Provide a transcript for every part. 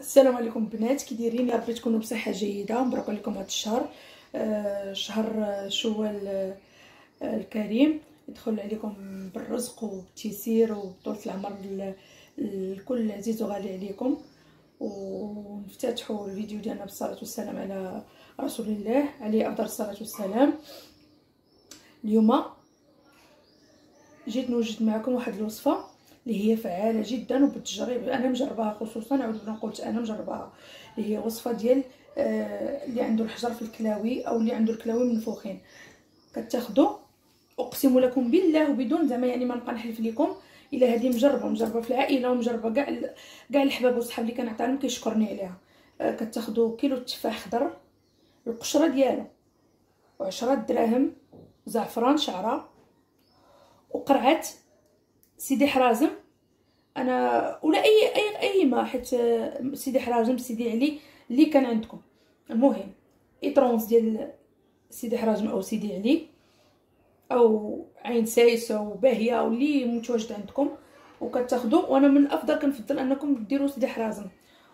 السلام عليكم بنات كي دايرين يا ربي تكونوا بصحة جيدة. مبروك عليكم هذا الشهر. آه شهر شوال آه الكريم. يدخل عليكم بالرزق والتيسير وطولة العمر الكل عزيز وغالي عليكم. ونفتتحوا الفيديو ديالنا بالصلاة والسلام على رسول الله عليه أفضل الصلاة والسلام. اليوم جيت نوجد معكم واحد الوصفة. اللي هي فعالة جدا وبالتجريب أنا مجرباها خصوصا عاود قلت أنا مجرباها اللي هي وصفة ديال آه اللي عنده الحجر في الكلاوي أو اللي عنده الكلاوي منفوخين كتاخذوا أقسم لكم بالله وبدون زعما يعني ما نبقى نحلف لكم إلا هذه مجربة مجربة في العائلة ومجربة كاع كاع الحباب والصحاب اللي كنعطيهم كيشكرني عليها. آه كتاخذوا كيلو تفاح خضر القشرة ديالو وعشرة دراهم زعفران شعرة وقرعة سيدي حرازم. أنا ولا اي اي أي ما حيت سيدي حرازم سيدي علي اللي كان عندكم. المهم ايطرو نص ديال سيدي حرازم أو سيدي علي أو عين سايس أو باهية أو اللي متواجد عندكم وكتاخذوا وأنا من الأفضل كنفضل أنكم ديروا سيدي حرازم.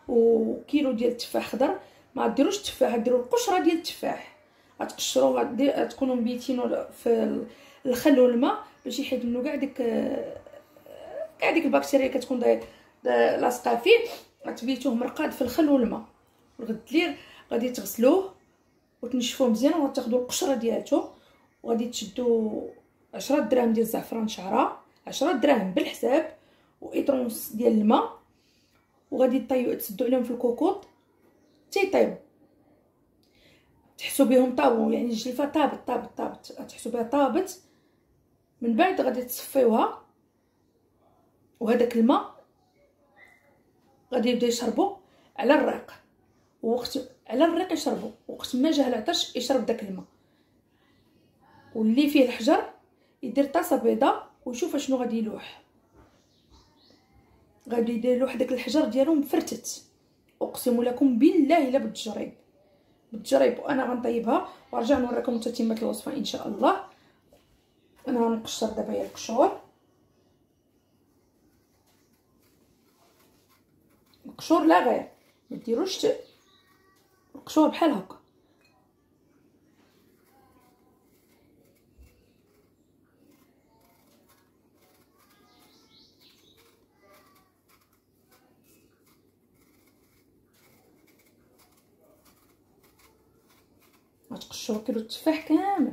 وكيلو ديال التفاح خضر ما ديروش التفاح ديروا القشرة ديال التفاح. غتقشروا غتكونوا مبيتينو في الخل والماء باش يحيد منه كاع ديك كاع ديك البكتيريا كتكون لاصقه فيه غتبيتوه مرقاد في الخل والماء. الغد الليل غادي تغسلوه وتنشفوه مزيان وغتاخدوا القشرة ديالته وغادي تشدوا عشرة دراهم ديال الزعفران شعرة عشرة دراهم بالحساب وايطرونس ديال الماء. وغادي طيو تسدوا عليهم في الكوكوط تيطيبوا تحسوا بهم طابوا يعني الجلفة طابت طابت طابت. تحسوا بها طابت. من بعد غادي تصفيوها. وهذاك الماء غادي يبدأ يشربوا على الريق. وقت على الريق يشربوا وقت ما جاه العطش يشرب داك الماء واللي فيه الحجر يدير طاسة بيضاء ويشوف شنو غادي يلوح. غادي يدير لوح داك الحجر ديالو مفرتت. أقسم لكم بالله إلا بالتجريب بالتجريب وأنا غنطيبها ونرجع نوريكم تتمه الوصفة إن شاء الله. أنا غنقشر دابا القشور القشور لا غير. ما ديروش القشور بحال هكا. غتقشروا كيلو التفاح كامل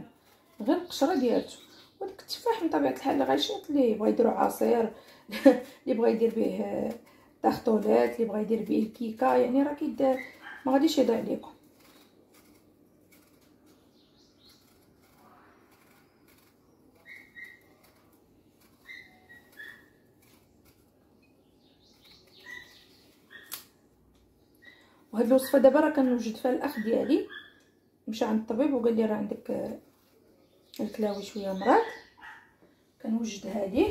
غير القشرة ديالته وداك التفاح من طبيعه الحال غيشيط اللي بغا يديرو عصير اللي بغا يدير به طاختولات اللي بغا يدير به الكيكه يعني راه كيدار ما غاديش يضيع عليكم. وهاد الوصفة دابا راه كنوجد فيها الأخ ديالي مشى عند الطبيب وقال لي راه عندك الكلاوي شوية مرض كنوجد هذه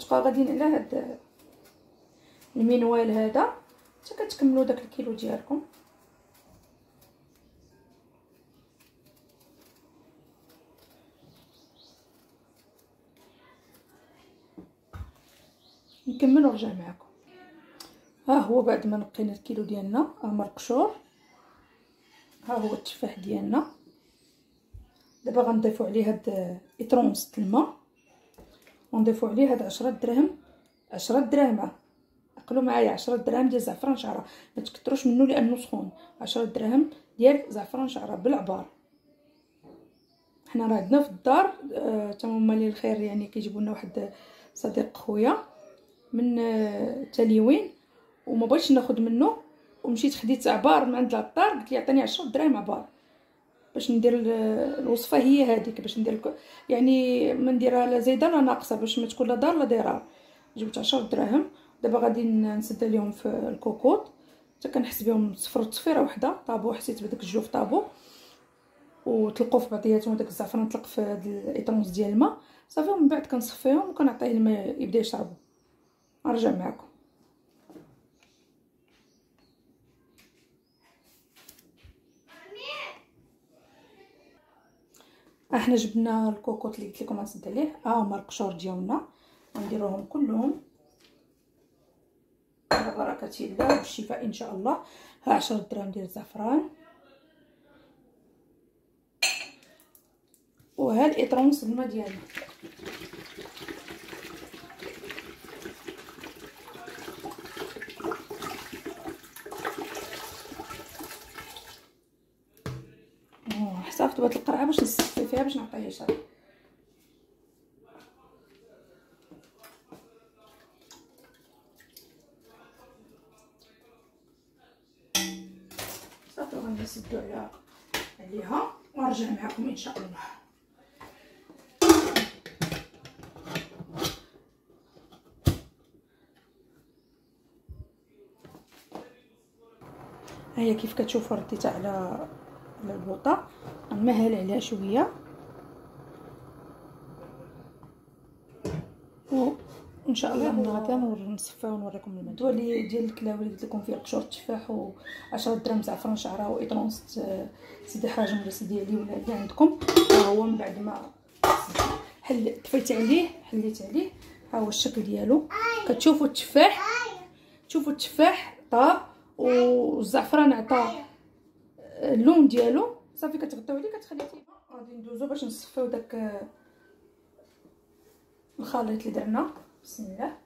غتبقى غاديين على هاد المنوال هذا. حتى كتكملوا داك الكيلو ديالكم. نكمل ونرجع معكم. ها هو بعد ما نقينا الكيلو ديالنا القشور ها هو التفاح ديالنا. دابا غنضيفوا عليه هاد إطرونس الماء ونضيفوا عليه هاد عشرة دراهم عشرة دراهم عقلوا معايا عشرة دراهم ديال زعفران شعرة. ما تكثروش منه لأنه سخون. عشرة دراهم ديال زعفران شعرة بالعبار. حنا راه عندنا في الدار آه تما لي الخير يعني كيجيبوا لنا واحد صديق خويا من آه تليوين وما بغيتش ناخذ منه. ومشيت خديت عبار من عند العطار قلت لي عطيني 10 دراهم عبار. باش ندير الوصفة هي هذيك باش ندير يعني ما نديرها لا زايدة لا ناقصة باش ما تكون لا دار لا ديرها جبت 10 دراهم دابا غادي نسد عليهم في الكوكوط. حتى كنحس بهم صفر تصفيرة وحدة طابو حسيت بداك الجوف طابو. وطلقوا في بعضياتهم داك الزعفران طلق في هاد الإطرونس ديال الماء. صافي ومن بعد كنصفيهم وكنعطيه الماء يبدأ يشربوا نرجع معكم. إحنا جبنا الكوكوط اللي قلت لكم غنسد عليه. ها هما القشور ديالنا. غنديروهم كلهم. على بركة الله بالشفاء إن شاء الله. ها 10 دراهم ديال الزعفران. وها الإطرونس الماء ديالنا. حسافت بهاد القرعه باش نصفي فيها باش نعطيها يشرب صافي غادي نسدو عليها ونرجع معكم إن شاء الله. هيا كيف كتشوفوا رديتها على على البوطة. غنمهل عليها شوية. وان شاء الله غدا نصفيها ونوريكم المدوى اللي ديال الكلاوي اللي قلت لكم فيه قشور التفاح و10 دراهم زعفران شعرة واطرونس سيدي حاجم ولا سيدي علي ولا اللي عندكم. ها هو من بعد ما حل طفيت عليه حليت عليه. ها هو الشكل ديالو. كتشوفوا التفاح. تشوفوا التفاح طاب والزعفران عطى اللون ديالو. صافي كتغطيو عليه كتخليه غادي ندوزو باش نصفيو داك الخليط اللي درنا. Bismillah.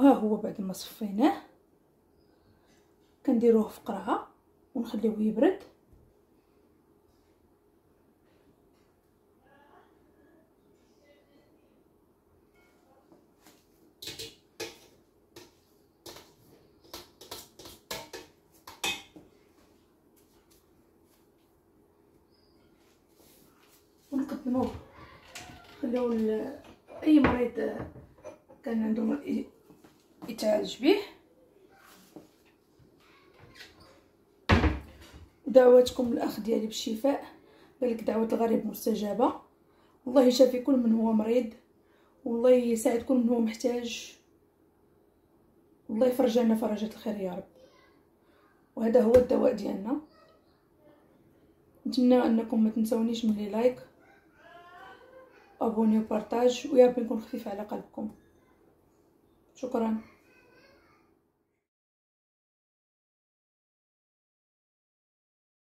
وها هو بعد ما صفيناه. كنديروه في قرعه ونخليوه يبرد. ونقدموه. خليو أي مريض كان عندهم يتعالج به. دعواتكم الأخ ديالي بالشفاء. بالك دعوة الغريب مستجابه والله يشافي كل من هو مريض. والله يساعد كل من هو محتاج. والله يفرج لنا فرجة الخير يا رب. وهذا هو الدواء ديالنا. نتمنى أنكم ما تنسونيش من لي لايك. ابوني وبارطاج ويا ربي نكون خفيفه على قلبكم. شكرا.